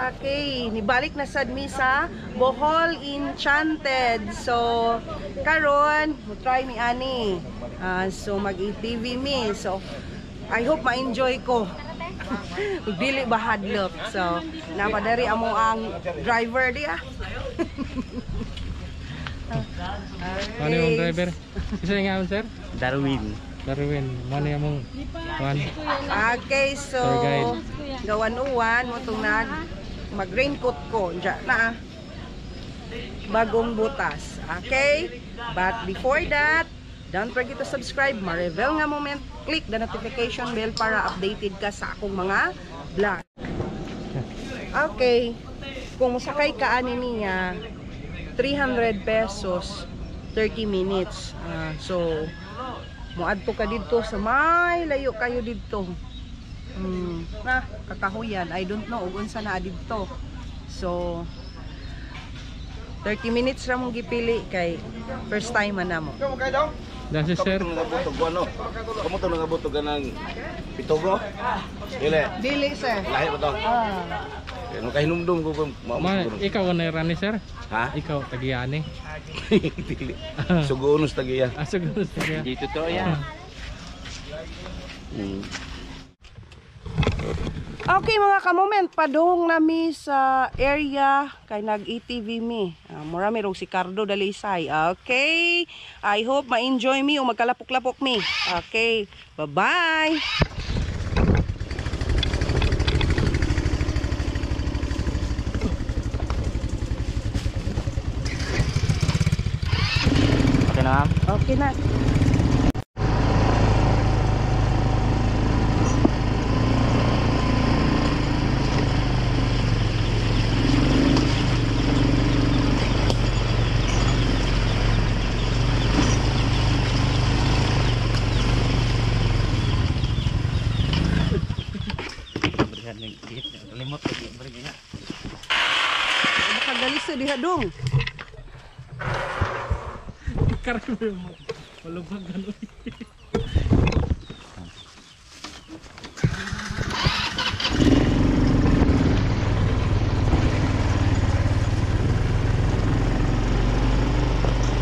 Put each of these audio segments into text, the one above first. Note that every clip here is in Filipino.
Okay, nibalik na sad mi sa Bohol Enchanted. So, karon, mo try mi ani. Ah, so mag-TV mi. So, I hope ma-enjoy ko. Dili ba hadlok. So, napadari amo ang driver di ah. Ano yung driver? Isa nga sir? Darwin. Darwin, ano yung mong kuhan? Okay, so Tour guide. gawan uwan mo itong nag mag raincoat ko. Diyan na ah. bagong butas. Okay. But before that don't forget to subscribe. Ma-reveal nga moment. Click the notification bell para updated ka sa akong mga vlog. Okay. Kung sakay ka ani niya 300 pesos 30 minutes. Ah, so Muadto ka dito sa may layo kayo dito. Hmm, na kakahuyan. I don't know ug unsa na dito. So 30 minutes ra mong gipili kay first time man namo. Dahil si sir, Kamu nangabutog ko ano? Kamu to nangabutog ka ng pitogo? Dili. Dili sir. Lahi ba to? Ah, Ano kahinumdum ko kung ma, ikaw na rani sir? Ha? Ikaw, tagiyani. Dili. Sugunos tagiya. Ah, siguro sige. Dito to yan. Hmm. Okay mga kamoment, padung nami sa area kay nag-ETV mi. Uh, mura mi rog si Cardo Dalisay. Okay. I hope ma-enjoy mi o magkalapok-lapok mi. Okay. Bye-bye. Okay na? Okay na. Baka galis sa diha dong. Karang mo yung malubag ganun.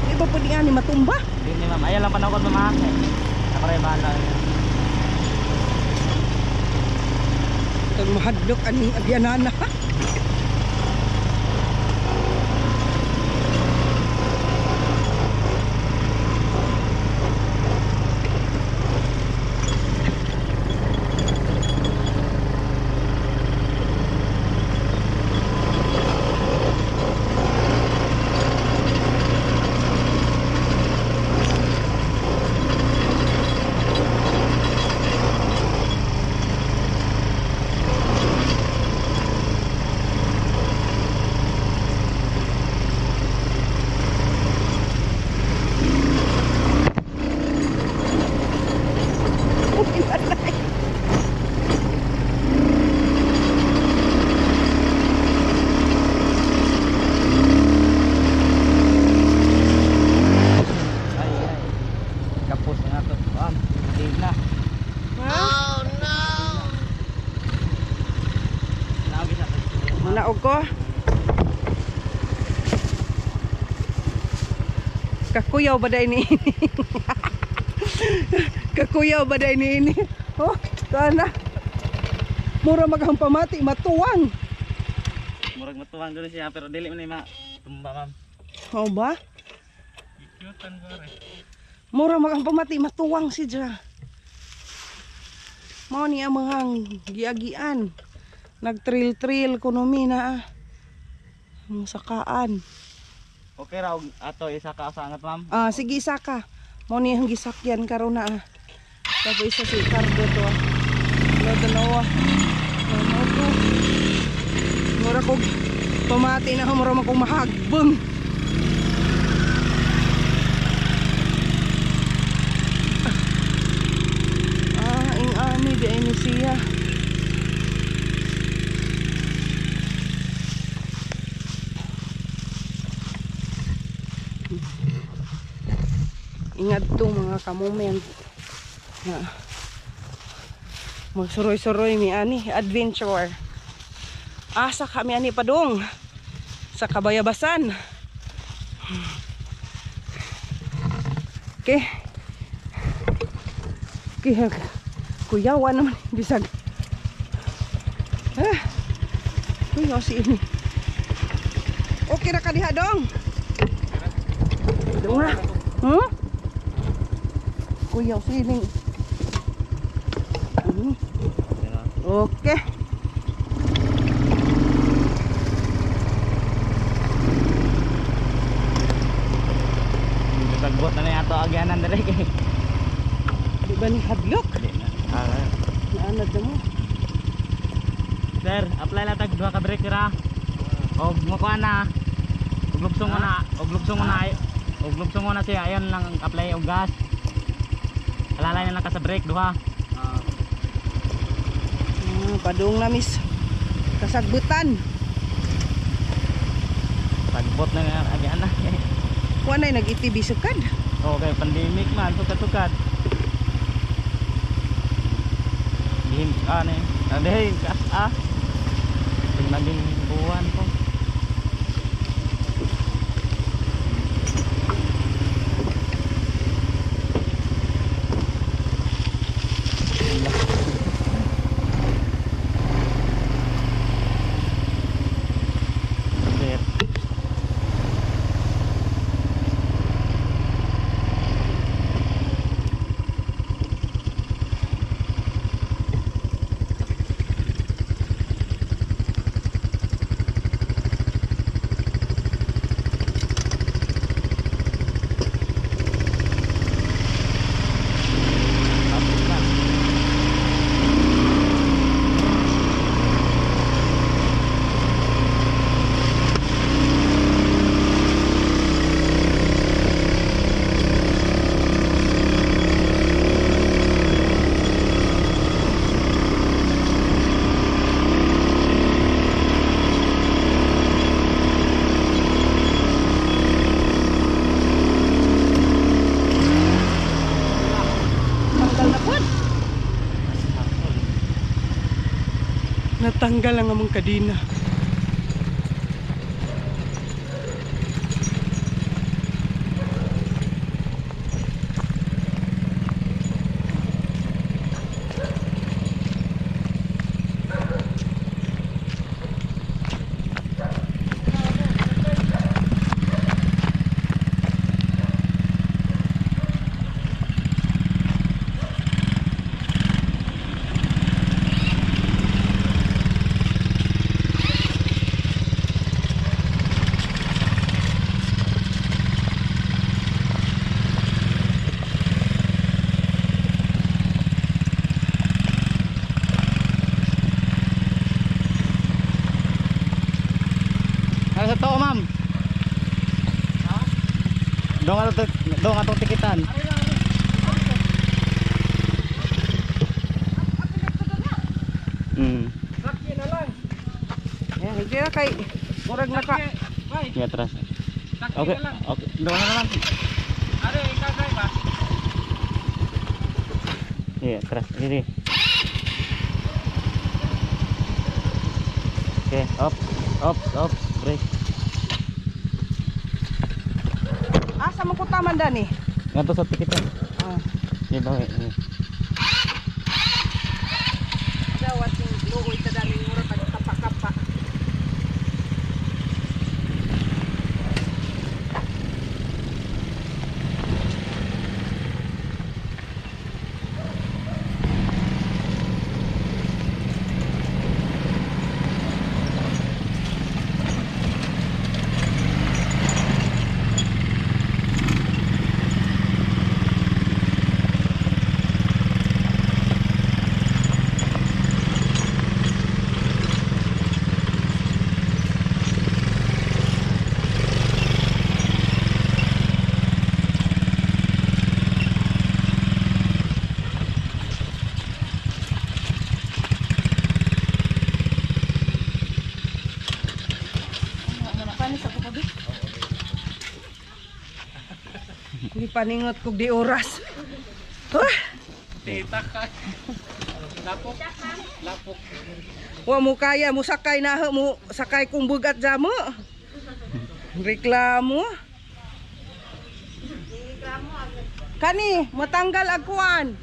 Di ba pwede nga ni matumba? Hindi ma'am. Ayaw lang panahon ko ma'am. Ako rin bahala. Itong mahadlok ani agyanana. Ay, ay. Kapos na to. Ma'am. Hindi na. Oh no. Naagi na. Manaog ko. Kakuyaw ba ni ini? Kakuyaw ba ni ini? Oh, sana. Mura maghang pamati, matuwang. Murag matuwang doon siya pero dili man ni ma. Tumba ma'am. Oh ba? Cute ko rin. Mura maghang pamati, matuwang si Dra. Mao ni ang mga giagian. Nagtrill-trill kuno na ah. Ang sakaan. Okay ra og ato isa ka sa angat ma'am. Ah, sige isa ka. Mo ni ang gisakyan karon na. ah. Tapos isa si Cardo to. Wala dalawa. Ano to? Mura kog pamati na mura man kong mahagbang. Ah, ing ani di ini siya. Ingat to mga kamoment. Na magsuroy-suroy mi ani adventure. asa kami ani padong sa kabayabasan. Okay. Okay, kuyawan naman bisag. Ah, kuyaw si ini. Okay na ka dong. Dong na. Hmm? Kuyaw si ini. Hmm. Okay. Tagbot na na ato agyanan dali kay. Di ba ni hadlok? Di na. Ah, Naanad na mo. Sir, apply lang tag duha ka breaker ha. Og ko na. Og lugsong mo na, og lugsong mo na. Og lugsong mo na siya, ayon lang ang apply og gas. Alalay na lang ka sa brake duha. Ah, padung na miss. Kasagbutan. Tagbot na nga agyanan. Wanay nag-itib sukad. Okay, pandemic man, tukat-tukat. Dihin, ah, ne. Ah, dihin, kas, ah. Pag naging buwan ko. Sir. Tapos na. Tanggal na pod. Natanggal ang among kadina. Ano sa to, ma'am? Ha? Doon ato doon ato tikitan. Hmm. Yan, hindi na kay murag naka Sige, atras. Okay. Okay. Doon na lang. Are, ikaw drive ba? Sige, atras. Sige. Okay, up, up, up, brake. Asa mo ko taman dani. Ganto sa tikitan. Ah, Dito, eh. eh. dawat yung luoy ta dani murag pagkapa-kapa. Hindi paningot kog di oras. Ah, Tita ka. Lapok. Lapok. Wa mo kaya mo sakay na mo sakay kung bugat jamo. Reklamo. Kani, matanggal agkuan.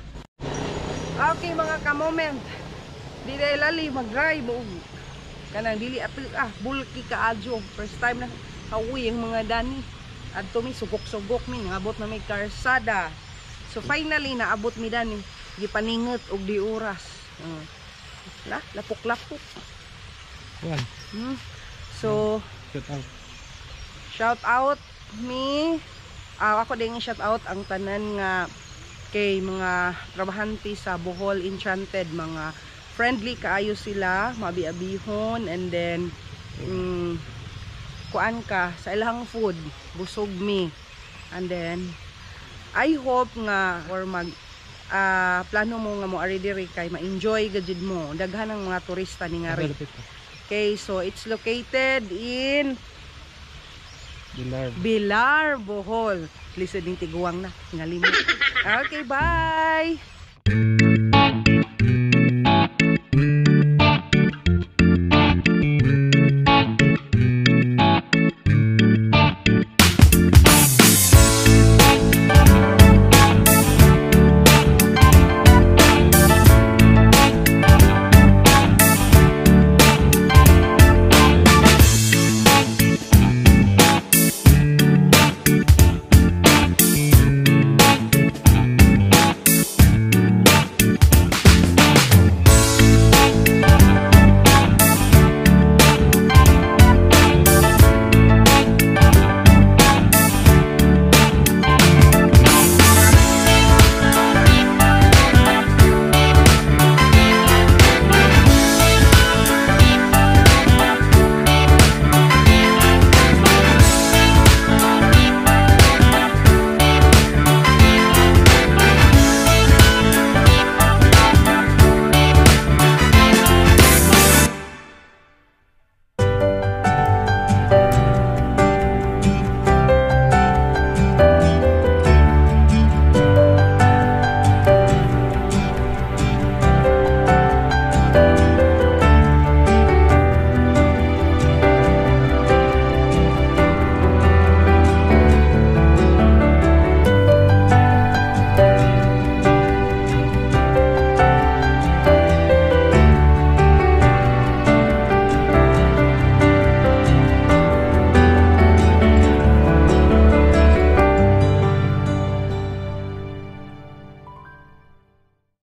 Okay mga ka-moment. Di lali mag-drive og kanang dili apil ah bulky ka adyo. First time na hawi ang mga dani. Adto mi sugok-sugok mi ngabot na may karsada. So finally naabot mi dani. Gipaningot og di oras. Uh, la, lapok-lapok. Kuan. Hmm. So, Shoot out. shout out me ah, ako din shout out ang tanan nga kay mga trabahante sa Bohol Enchanted mga friendly kaayo sila mabi-abihon and then mm, kuan ka sa ilang food busog me and then I hope nga or mag ah, plano mo nga mo ari diri kay ma-enjoy gajud mo daghan ang mga turista ni nga. Okay, so it's located in Bilar. Bilar, Bohol. Listen din tiguang na. Ngalimot. Okay, bye!